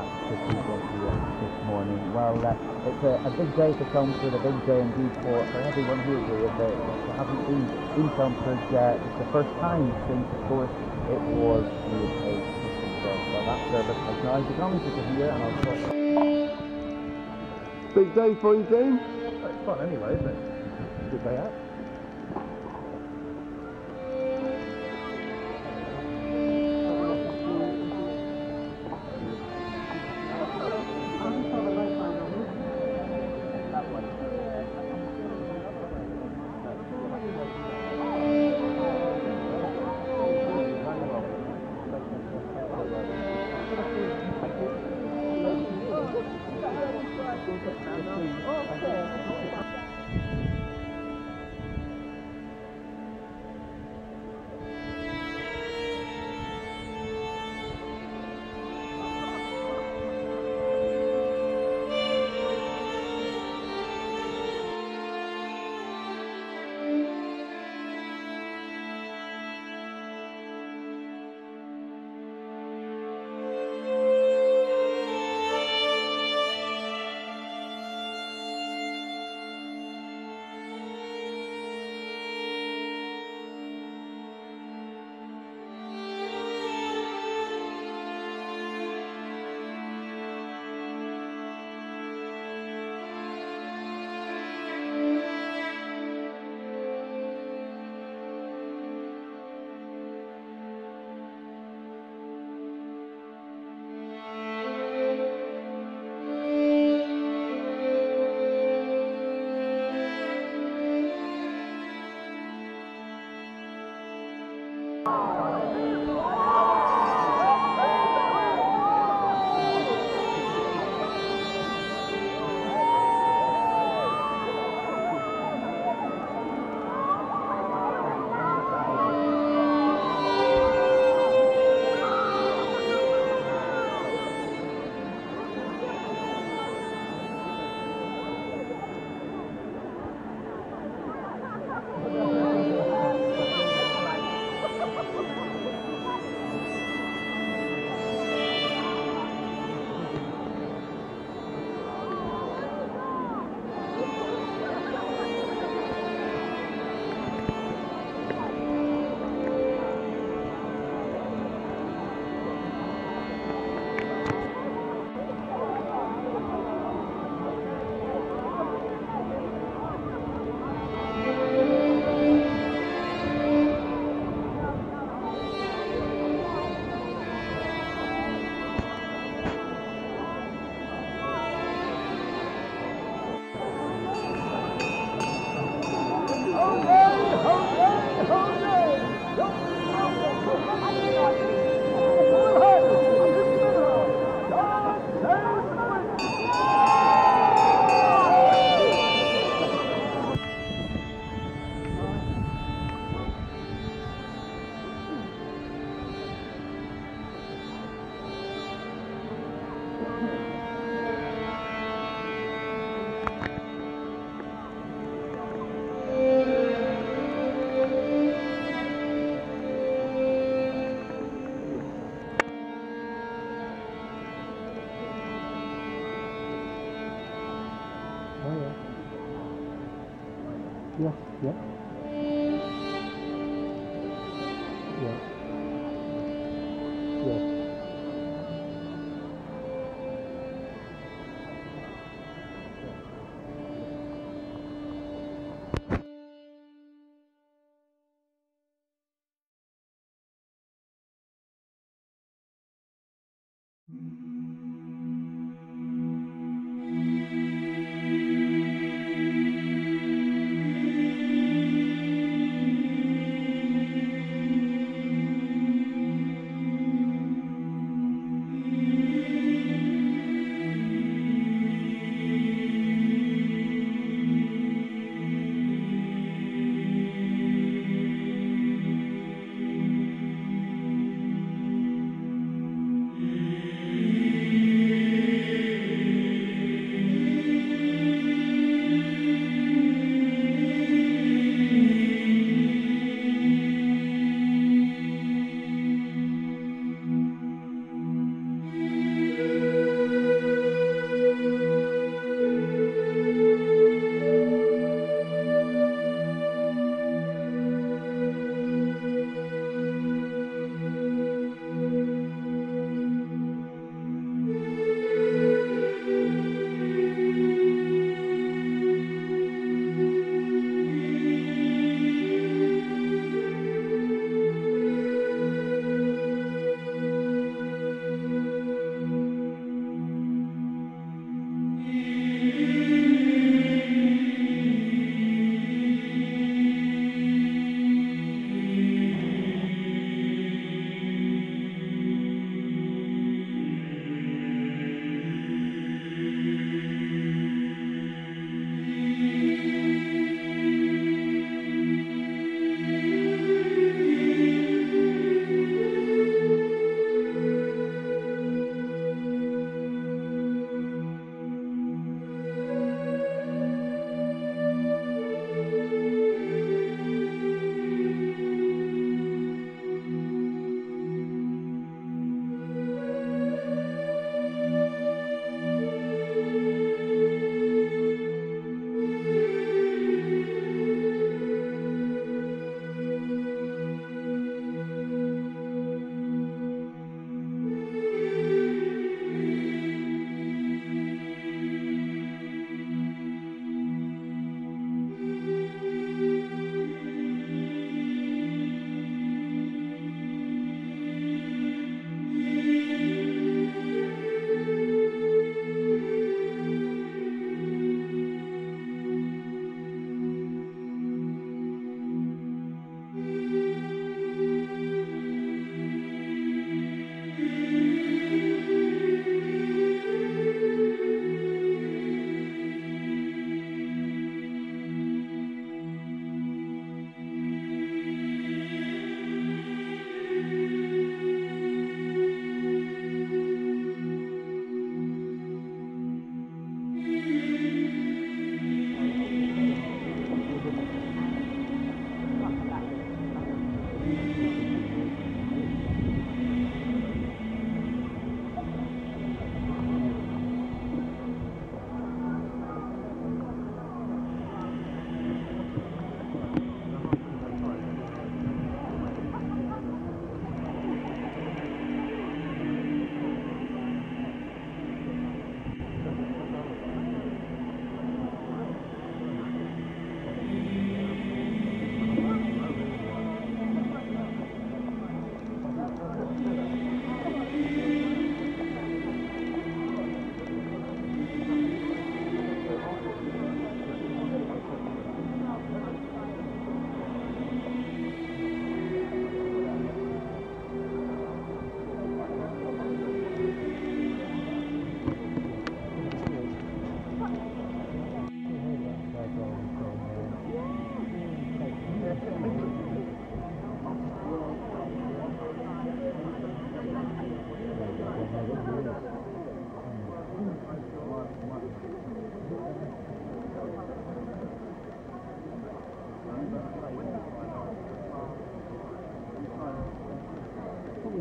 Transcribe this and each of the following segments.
back to people here this morning. Well, uh, it's a, a, big day for Chelmsford, a big day indeed for, for everyone here really. That hasn't been in Chelmsford uh, it's the first time since, of course, it was Christian day. Well, that service has now begun to here, and I'll talk. Big day for you, Dean? It's fun anyway, isn't it? Good day out. Yeah.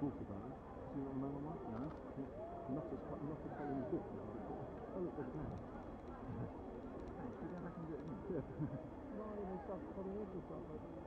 boek about it. Do you know what I'm No? I'm not just, I'm not just following his book about it, but I look at it now. Thanks, could you have I can do it? Yeah. no, I mean, it's not following his book about it.